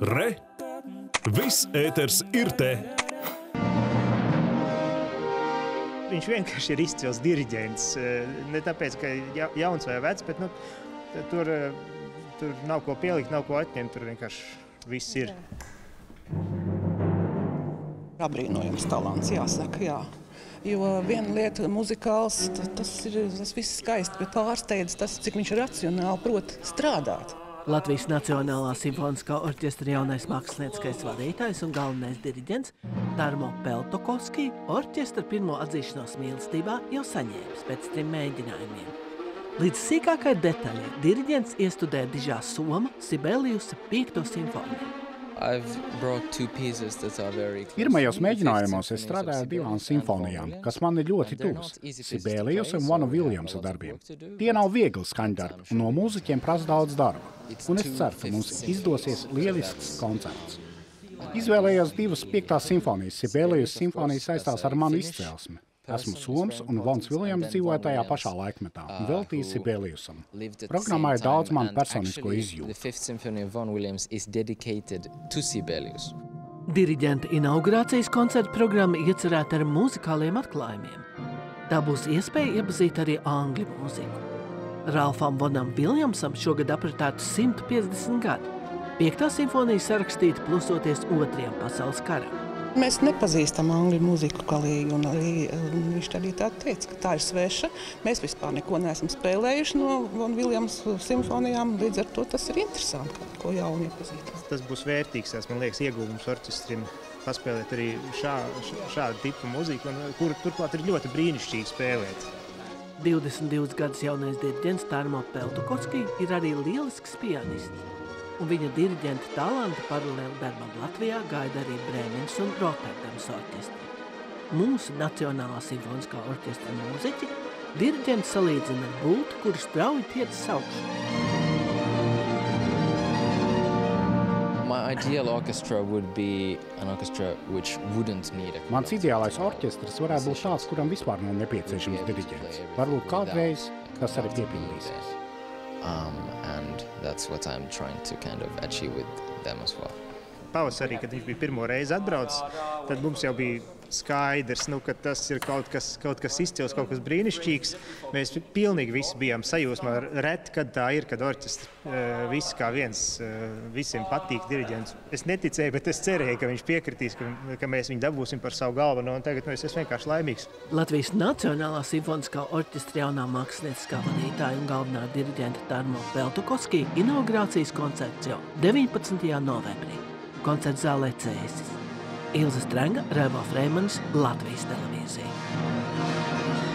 Re! Viss ēters ir te! Viņš vienkārši ir izcils diriģents. eh, Ne tāpēc, ka ja- jauns vai vecs, bet nu, tur, eh, tur nav ko pielikt, nav ko atņemt. Tur vienkārši viss ir. Apbrīnojams talants, jāsaka, jā. Jo viena lieta, muzikāls, ta- tas ir tas viss skaisti, bet pārsteidz tas, cik viņš racionāli prot strādāt. Latvijas Nacionālā simfoniskā orķestra jaunais mākslinieckais vadītājs un galvenais diriģents Tarmo Peltokovski orķestra pirmo atzīšanos mīlestībā jau saņēmis pēc trim mēģinājumiem. Līdz sīkākai detaļai diriģents iestudē dižā Soma Sibeliusa 5. simfoniju. Pirmajos mēģinājumos es strādāju ar divām simfonijām, kas man ir ļoti tuvas - Sibēlijas un Vana Viljamsa darbiem. Tie nav viegli skaņdarbi, un no mūziķiem prasa daudz darba. Un es ceru, ka mums izdosies lielisks koncerts. Izvēlējos divas piektās simfonijas. Sibēlijas simfonija saistās ar manu izcelsmi. Esmu Soms un Vans Viljams dzīvoja tajā pašā laikmetā un veltīja Sibēlijusam. Programmā ir daudz man personisko izjūtu. Diriģenta inaugurācijas koncerta programma iecerēta ar muzikāliem atklājumiem. Tā būs iespēja iepazīt arī angļu mūziku. Ralfam Vonam Viljamsam šogad apritētu 150 gadi. Piektā simfonija sarakstīta plusoties otrajam pasaules karam. Mēs nepazīstam angļu mūziku galīgi, un arī, um, viņš arī tā teica, ka tā ir sveša. Mēs vispār neko neesam spēlējuši no Von Viljams simfonijām, līdz ar to tas ir interesanti, kaut ko jaunu iepazīt. Tas būs vērtīgs, tas, man liekas, iegūms orķestrim. Paspēlēt arī šā, šā, šādu tipu mūziku, un, kur turklāt ir ļoti brīnišķīgi spēlēt. 22 gadus jaunais diriģents Tārmo Peltukovski ir arī lielisks pianists. Un viņa diriģenta talanta paralēli darbam Latvijā gaida arī Brēmeņas un Rotterdamas orķestri. Mūsu Nacionālā simfoniskā orķestra mūziķi diriģents salīdzina ar būtu, kuru strauji tiecas augšu. My ideal orchestra would be an orchestra which wouldn't need a Mans ideālais orķestris varētu būt tāds, kuram vispār nav nepieciešams diriģents. Varbūt kādreiz tas arī piepildīsies. Um, and that's what I'm trying to kind of achieve with them as well. Pavasarī, kad viņš bija pirmo reizi atbraucis, tad mums jau bija skaidrs, nu, ka tas ir kaut kas, kaut kas izcils, kaut kas brīnišķīgs. Mēs pilnīgi visi bijām sajūsmā. Reti, kad tā ir, kad orķestris viss kā viens, eh, visiem patīk diriģents. Es neticēju, bet es cerēju, ka viņš piekritīs, ka, ka mēs viņu dabūsim par savu galveno. un Tagad nu, es esmu vienkārši laimīgs. Latvijas Nacionālā simfoniskā orķestra jaunā mākslinieckā vadītāja un galvenā diriģenta Tarmo Peltukovski inaugurācijas koncerts jau 19. novembrī. Koncerts zālē Cēsis. Ilza Strenga, Rēvo Freimans, Latvijas televīzija.